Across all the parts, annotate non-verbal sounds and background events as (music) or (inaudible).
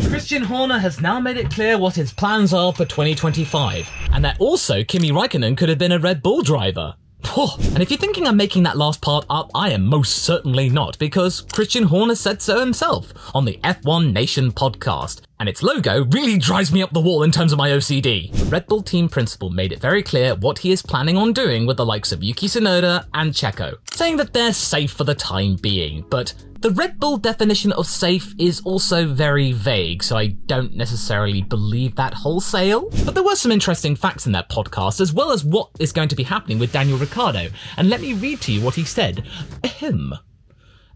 Christian Horner has now made it clear what his plans are for 2025, and that also Kimi Raikkonen could have been a Red Bull driver. And if you're thinking I'm making that last part up, I am most certainly not, because Christian Horner said so himself on the F1 Nation podcast. And its logo really drives me up the wall in terms of my OCD. The Red Bull team principal made it very clear what he is planning on doing with the likes of Yuki Tsunoda and Checo, saying that they're safe for the time being, but the Red Bull definition of safe is also very vague, so I don't necessarily believe that wholesale. But there were some interesting facts in that podcast, as well as what is going to be happening with Daniel Ricciardo. And let me read to you what he said. Ahem.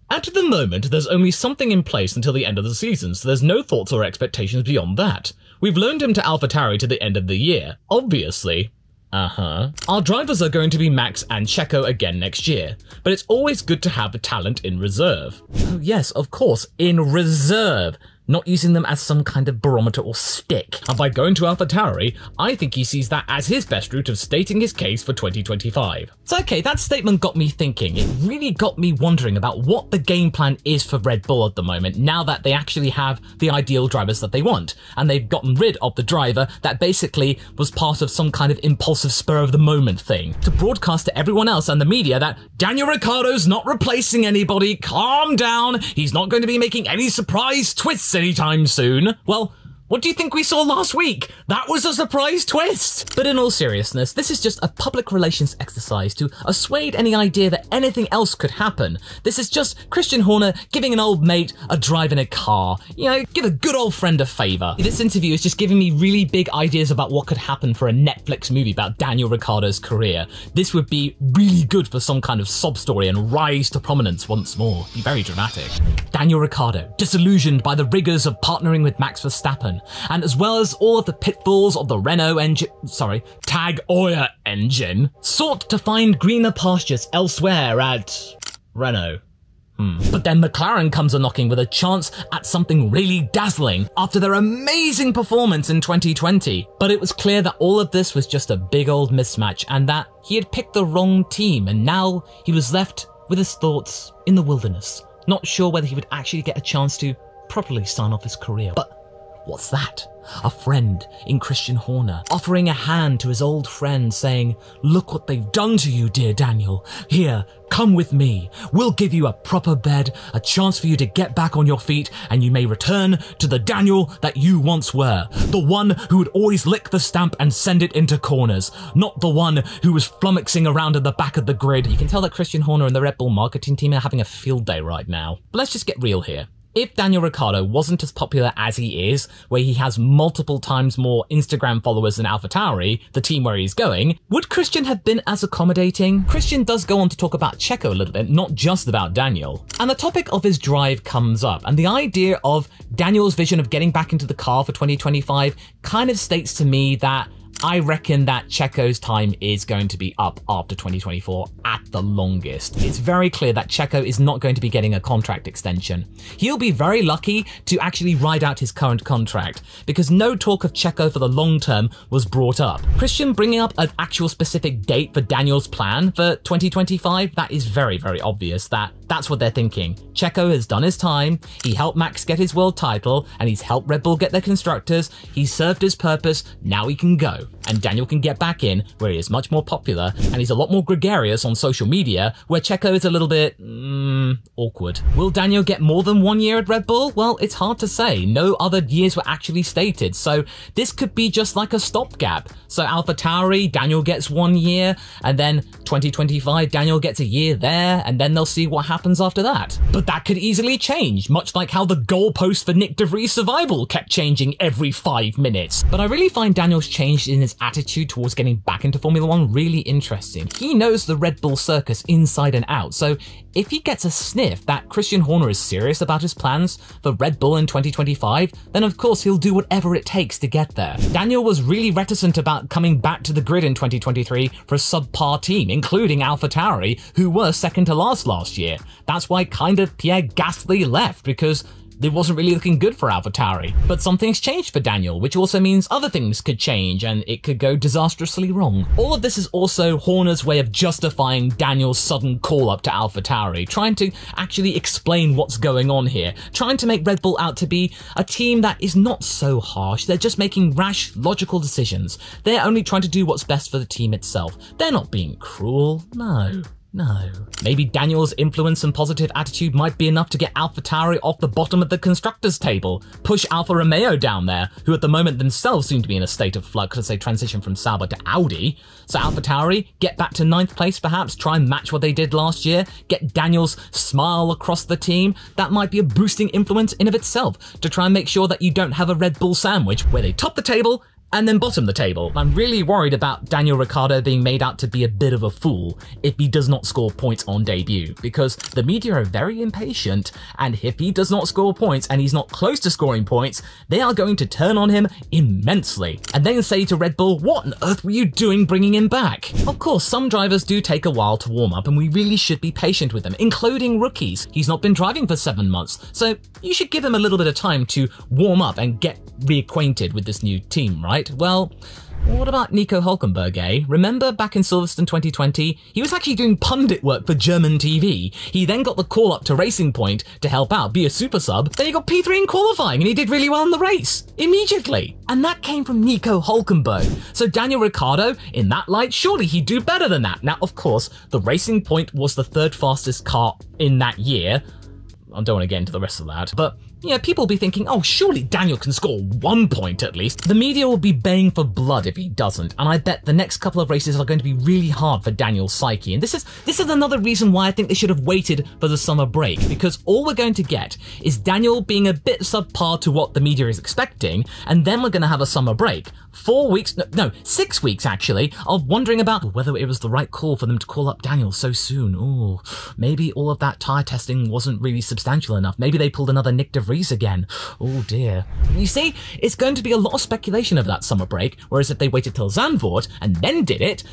At the moment, there's only something in place until the end of the season, so there's no thoughts or expectations beyond that. We've loaned him to AlphaTauri to the end of the year. Obviously, uh huh. Our drivers are going to be Max and Checo again next year, but it's always good to have the talent in reserve. Oh, yes, of course, in reserve not using them as some kind of barometer or stick. And by going to AlphaTauri, I think he sees that as his best route of stating his case for 2025. So okay, that statement got me thinking. It really got me wondering about what the game plan is for Red Bull at the moment, now that they actually have the ideal drivers that they want, and they've gotten rid of the driver that basically was part of some kind of impulsive spur of the moment thing, to broadcast to everyone else and the media that Daniel Ricciardo's not replacing anybody, calm down, he's not going to be making any surprise twists anytime soon. Well, what do you think we saw last week? That was a surprise twist! But in all seriousness, this is just a public relations exercise to assuade any idea that anything else could happen. This is just Christian Horner giving an old mate a drive in a car. You know, give a good old friend a favour. This interview is just giving me really big ideas about what could happen for a Netflix movie about Daniel Ricciardo's career. This would be really good for some kind of sob story and rise to prominence once more. Be very dramatic. Daniel Ricciardo, disillusioned by the rigours of partnering with Max Verstappen, and as well as all of the pitfalls of the Renault engine, sorry, Tag Heuer engine, sought to find greener pastures elsewhere at Renault. Hmm. But then McLaren comes a knocking with a chance at something really dazzling after their amazing performance in 2020. But it was clear that all of this was just a big old mismatch and that he had picked the wrong team and now he was left with his thoughts in the wilderness, not sure whether he would actually get a chance to properly sign off his career. But What's that? A friend in Christian Horner, offering a hand to his old friend, saying, Look what they've done to you, dear Daniel. Here, come with me. We'll give you a proper bed, a chance for you to get back on your feet, and you may return to the Daniel that you once were. The one who would always lick the stamp and send it into corners, not the one who was flummoxing around at the back of the grid. You can tell that Christian Horner and the Red Bull marketing team are having a field day right now. But let's just get real here if Daniel Ricciardo wasn't as popular as he is, where he has multiple times more Instagram followers than AlphaTauri, the team where he's going, would Christian have been as accommodating? Christian does go on to talk about Checo a little bit, not just about Daniel. And the topic of his drive comes up, and the idea of Daniel's vision of getting back into the car for 2025 kind of states to me that I reckon that Checo's time is going to be up after 2024 at the longest. It's very clear that Checo is not going to be getting a contract extension. He'll be very lucky to actually ride out his current contract because no talk of Checo for the long term was brought up. Christian bringing up an actual specific date for Daniel's plan for 2025, that is very, very obvious that that's what they're thinking. Checo has done his time, he helped Max get his world title, and he's helped Red Bull get their constructors, he's served his purpose, now he can go and Daniel can get back in where he is much more popular and he's a lot more gregarious on social media where Checo is a little bit mm, awkward. Will Daniel get more than one year at Red Bull? Well, it's hard to say. No other years were actually stated, so this could be just like a stopgap. So AlphaTauri, Daniel gets one year, and then 2025, Daniel gets a year there, and then they'll see what happens after that. But that could easily change, much like how the goalpost for Nyck de Vries survival kept changing every five minutes. But I really find Daniel's changed in his attitude towards getting back into Formula One really interesting. He knows the Red Bull circus inside and out, so if he gets a sniff that Christian Horner is serious about his plans for Red Bull in 2025, then of course he'll do whatever it takes to get there. Daniel was really reticent about coming back to the grid in 2023 for a subpar team, including AlphaTauri, who were second to last last year. That's why kind of Pierre Gasly left, because it wasn't really looking good for AlphaTauri. But something's changed for Daniel, which also means other things could change and it could go disastrously wrong. All of this is also Horner's way of justifying Daniel's sudden call up to AlphaTauri, trying to actually explain what's going on here, trying to make Red Bull out to be a team that is not so harsh. They're just making rash, logical decisions. They're only trying to do what's best for the team itself. They're not being cruel, no. No. Maybe Daniel's influence and positive attitude might be enough to get AlphaTauri off the bottom of the constructors table, push Alfa Romeo down there, who at the moment themselves seem to be in a state of flux as they transition from Sauber to Audi. So AlphaTauri get back to ninth place perhaps, try and match what they did last year, get Daniel's smile across the team. That might be a boosting influence in of itself to try and make sure that you don't have a Red Bull sandwich where they top the table and then bottom the table. I'm really worried about Daniel Ricciardo being made out to be a bit of a fool if he does not score points on debut, because the media are very impatient, and if he does not score points and he's not close to scoring points, they are going to turn on him immensely, and then say to Red Bull, what on earth were you doing bringing him back? Of course, some drivers do take a while to warm up, and we really should be patient with them, including rookies. He's not been driving for seven months, so you should give him a little bit of time to warm up and get reacquainted with this new team, right? Right? Well, what about Nico Hulkenberg, eh? Remember back in Silverstone 2020? He was actually doing pundit work for German TV. He then got the call up to Racing Point to help out, be a super sub. Then he got P3 in qualifying and he did really well in the race. Immediately. And that came from Nico Hulkenberg. So Daniel Ricciardo, in that light, surely he'd do better than that. Now, of course, the Racing Point was the third fastest car in that year. I don't want to get into the rest of that. But yeah, people will be thinking, oh, surely Daniel can score one point at least. The media will be baying for blood if he doesn't, and I bet the next couple of races are going to be really hard for Daniel's psyche. And this is this is another reason why I think they should have waited for the summer break, because all we're going to get is Daniel being a bit subpar to what the media is expecting, and then we're going to have a summer break. Four weeks, no, no, six weeks actually, of wondering about whether it was the right call for them to call up Daniel so soon. Oh, maybe all of that tyre testing wasn't really substantial enough. Maybe they pulled another Nyck de Vries again. Oh dear. You see, it's going to be a lot of speculation over that summer break, whereas if they waited till Zandvoort and then did it,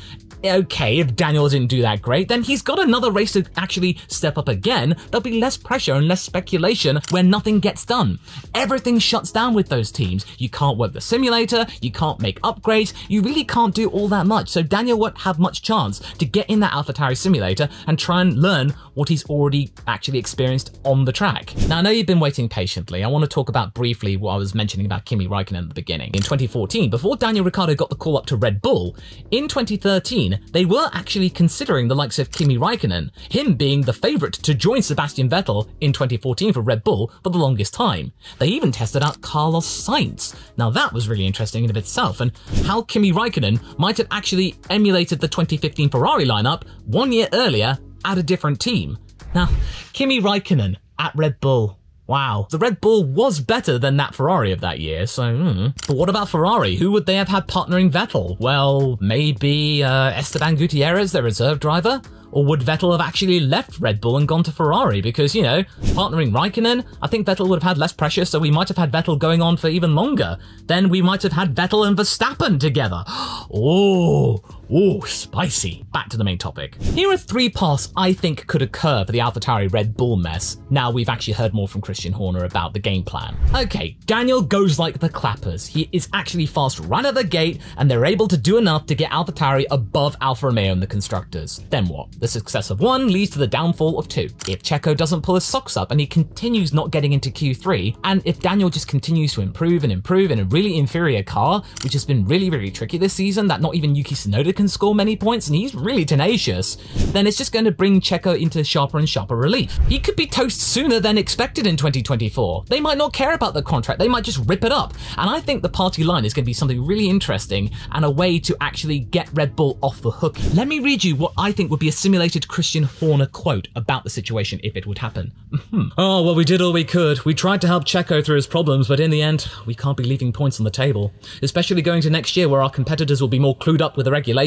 okay, if Daniel didn't do that great, then he's got another race to actually step up again. There'll be less pressure and less speculation when nothing gets done. Everything shuts down with those teams. You can't work the simulator, you can't make upgrades, you really can't do all that much. So Daniel won't have much chance to get in that AlphaTauri simulator and try and learn what he's already actually experienced on the track. Now, I know you've been waiting patiently. I want to talk about briefly what I was mentioning about Kimi Raikkonen at the beginning. In 2014, before Daniel Ricciardo got the call up to Red Bull, in 2013, they were actually considering the likes of Kimi Raikkonen, him being the favourite to join Sebastian Vettel in 2014 for Red Bull for the longest time. They even tested out Carlos Sainz. Now that was really interesting in of itself, and how Kimi Raikkonen might have actually emulated the 2015 Ferrari lineup one year earlier at a different team. Now, Kimi Raikkonen at Red Bull. Wow. The Red Bull was better than that Ferrari of that year, so, mm. But what about Ferrari? Who would they have had partnering Vettel? Well, maybe uh, Esteban Gutierrez, their reserve driver? Or would Vettel have actually left Red Bull and gone to Ferrari? Because, you know, partnering Raikkonen, I think Vettel would have had less pressure, so we might have had Vettel going on for even longer. Then we might have had Vettel and Verstappen together. (gasps) oh, Ooh, spicy. Back to the main topic. Here are three paths I think could occur for the AlphaTauri Red Bull mess. Now we've actually heard more from Christian Horner about the game plan. Okay, Daniel goes like the clappers. He is actually fast right out the gate, and they're able to do enough to get AlphaTauri above Alfa Romeo and the constructors. Then what? The success of one leads to the downfall of two. If Checo doesn't pull his socks up and he continues not getting into Q3, and if Daniel just continues to improve and improve in a really inferior car, which has been really, really tricky this season, that not even Yuki Tsunoda can score many points and he's really tenacious, then it's just going to bring Checo into sharper and sharper relief. He could be toast sooner than expected in 2024. They might not care about the contract, they might just rip it up. And I think the party line is going to be something really interesting and a way to actually get Red Bull off the hook. Let me read you what I think would be a simulated Christian Horner quote about the situation if it would happen. Hmm. oh, well, we did all we could. We tried to help Checo through his problems, but in the end, we can't be leaving points on the table. Especially going to next year where our competitors will be more clued up with the regulations.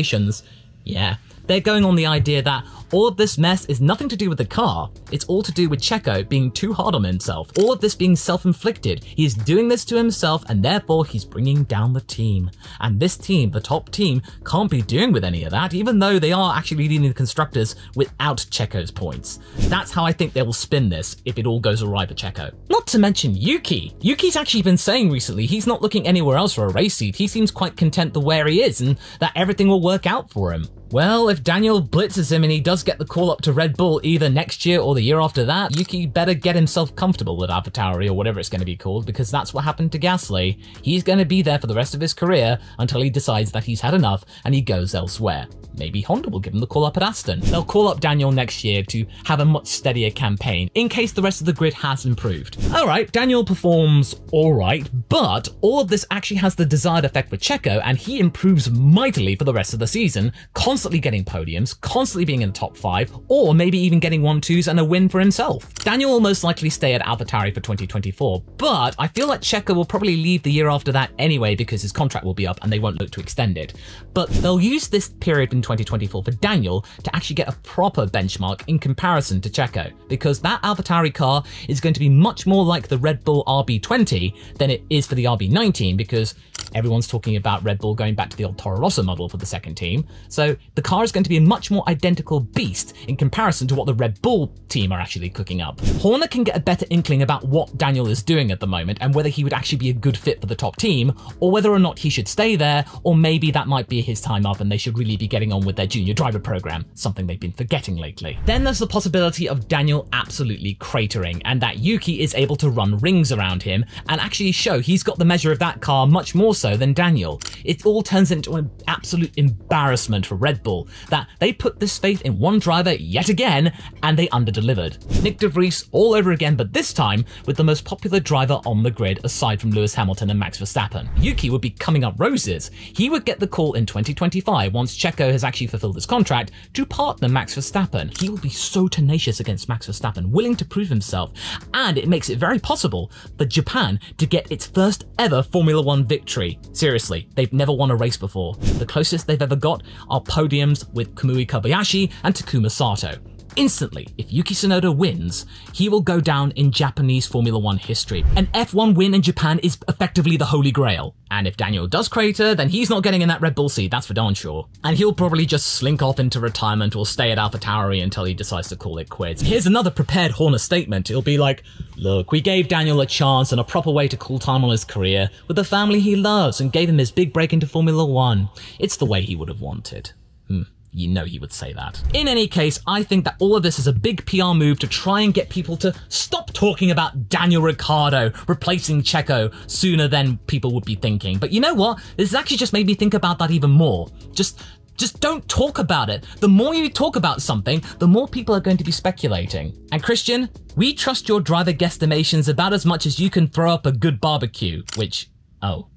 Yeah, They're going on the idea that all of this mess is nothing to do with the car, it's all to do with Checo being too hard on himself. All of this being self inflicted. He is doing this to himself and therefore he's bringing down the team. And this team, the top team, can't be doing with any of that, even though they are actually leading the constructors without Checo's points. That's how I think they will spin this if it all goes awry for Checo. Not to mention Yuki. Yuki's actually been saying recently he's not looking anywhere else for a race seat. He seems quite content the where he is and that everything will work out for him. Well, if Daniel blitzes him and he does get the call up to Red Bull either next year or the year after that, Yuki better get himself comfortable with AlphaTauri or whatever it's going to be called because that's what happened to Gasly. He's going to be there for the rest of his career until he decides that he's had enough and he goes elsewhere. Maybe Honda will give him the call up at Aston. They'll call up Daniel next year to have a much steadier campaign in case the rest of the grid has improved. Alright, Daniel performs alright, but all of this actually has the desired effect for Checo and he improves mightily for the rest of the season, constantly getting podiums, constantly being in the top 5, or maybe even getting 1-2s and a win for himself. Daniel will most likely stay at AlphaTauri for 2024, but I feel like Checo will probably leave the year after that anyway because his contract will be up and they won't look to extend it. But they'll use this period in 2024 for Daniel to actually get a proper benchmark in comparison to Checo, because that AlphaTauri car is going to be much more like the Red Bull RB20 than it is for the RB19 because Everyone's talking about Red Bull going back to the old Toro Rosso model for the second team, so the car is going to be a much more identical beast in comparison to what the Red Bull team are actually cooking up. Horner can get a better inkling about what Daniel is doing at the moment and whether he would actually be a good fit for the top team, or whether or not he should stay there, or maybe that might be his time up and they should really be getting on with their junior driver program, something they've been forgetting lately. Then there's the possibility of Daniel absolutely cratering, and that Yuki is able to run rings around him and actually show he's got the measure of that car much more so than Daniel. It all turns into an absolute embarrassment for Red Bull that they put this faith in one driver yet again and they underdelivered. Nyck de Vries all over again, but this time with the most popular driver on the grid aside from Lewis Hamilton and Max Verstappen. Yuki would be coming up roses. He would get the call in 2025 once Checo has actually fulfilled his contract to partner Max Verstappen. He will be so tenacious against Max Verstappen, willing to prove himself, and it makes it very possible for Japan to get its first ever Formula One victory Seriously, they've never won a race before. The closest they've ever got are podiums with Kamui Kobayashi and Takuma Sato. Instantly, if Yuki Tsunoda wins, he will go down in Japanese Formula One history. An F1 win in Japan is effectively the holy grail. And if Daniel does crater, then he's not getting in that Red Bull seat, that's for darn sure. And he'll probably just slink off into retirement or stay at AlphaTauri until he decides to call it quits. Here's another prepared Horner statement. It'll be like, look, we gave Daniel a chance and a proper way to call time on his career with the family he loves and gave him his big break into Formula One. It's the way he would have wanted. Hmm you know he would say that. In any case, I think that all of this is a big PR move to try and get people to stop talking about Daniel Ricciardo replacing Checo sooner than people would be thinking. But you know what? This actually just made me think about that even more. Just just don't talk about it. The more you talk about something, the more people are going to be speculating. And Christian, we trust your driver guesstimations about as much as you can throw up a good barbecue, which, oh,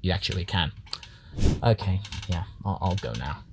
you actually can. Okay, yeah, I'll, I'll go now.